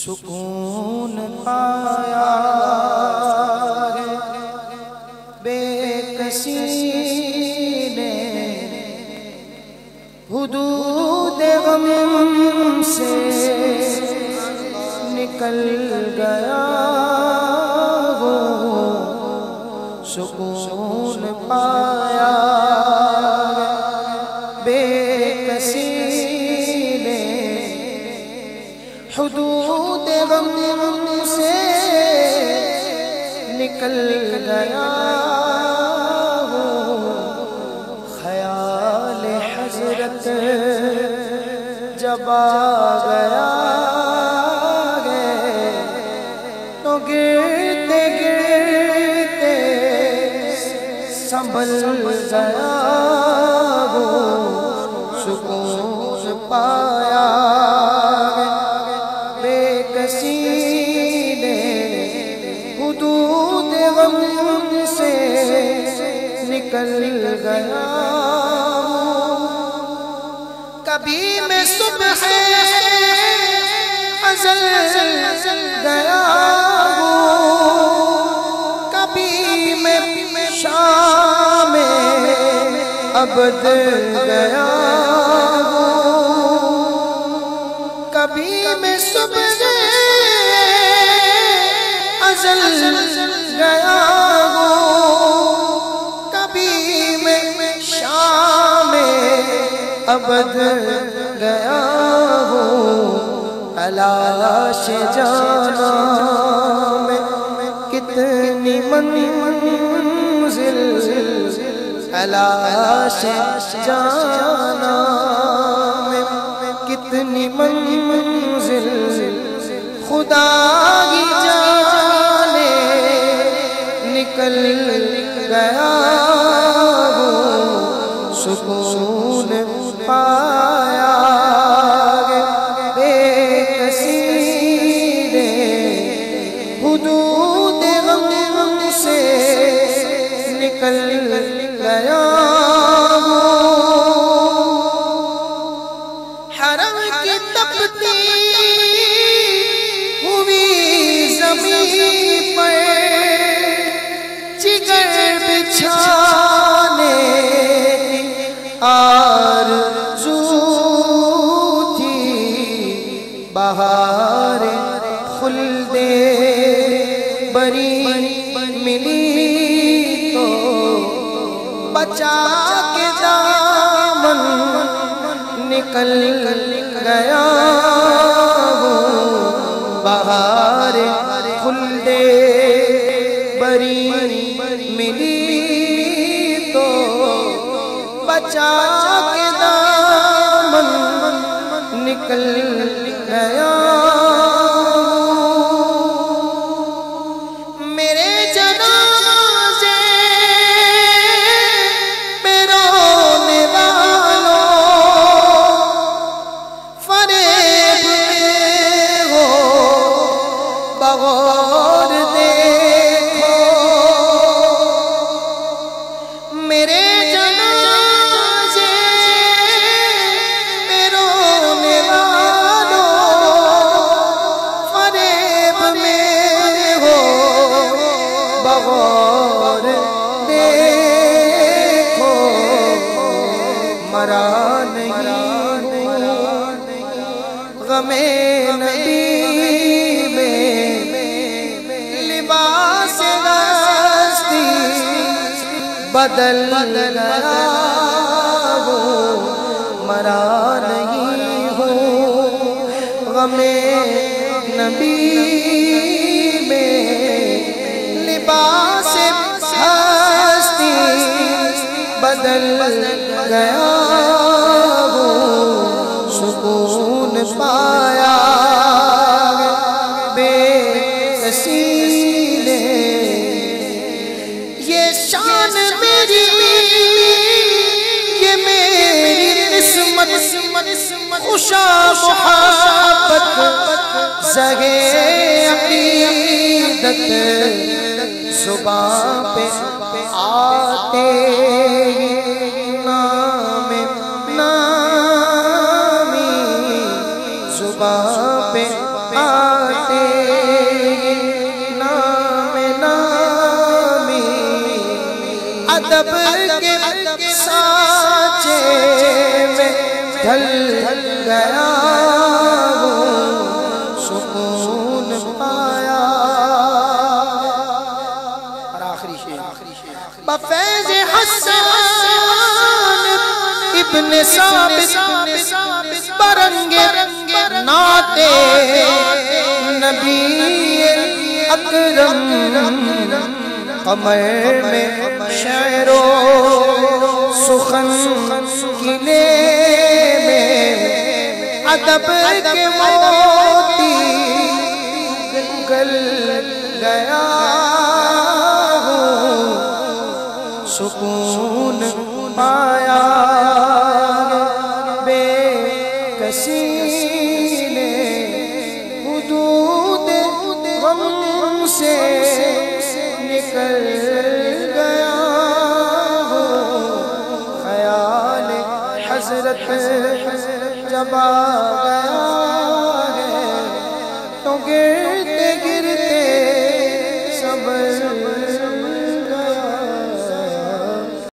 سکون پایا ہے۔ بے کسی نے حدود غم سے نکل گیا وہ۔ سکون پایا بے کسی نے حدود غم سے نکل گیا خیال حضرت جب آ گیا تو گرتے گرتے سنبھل گیا وہ کسی نے حدود غم سے نکل گیا۔ کبھی میں صبح ازل گیا کبھی میں شام ابد گیا۔ کبھی میں صبح ازل گیا کبھی میں شام ابد گیا ہوں۔ تلاش جانا میں کتنی منزل تلاش جانا میں اپنی منزل خدا ہی جانے نکل گیا بچھانے آرزو تھی بہار خلد بری ملی تو بچا کے دامن نکل گیا بہار بچا کے دامن نکل مرا نہیں، غم نبی میں لباس غستی بدل گیا وہ مرا نہیں ہوں غم نبی میں لباس بدل گیا وہ سکون پایا بے کسی نے یہ شان میری، یہ میری قسمت خوشا محبت، زگے عقیدت زبان پہ آتے۔ پہ آتے نام نامی ادب کے ساچے میں ڈھل گیا سکون پایا۔ اور آخری شیر بفیض حسان ابن ثابت برنگ ناتے نبی اکرم قمر میں شعر و سخن کلے میں ادب کے موتی گل گیا سے نکل گیا ہو۔ خیال حضرت جب آ گیا ہے تو گرتے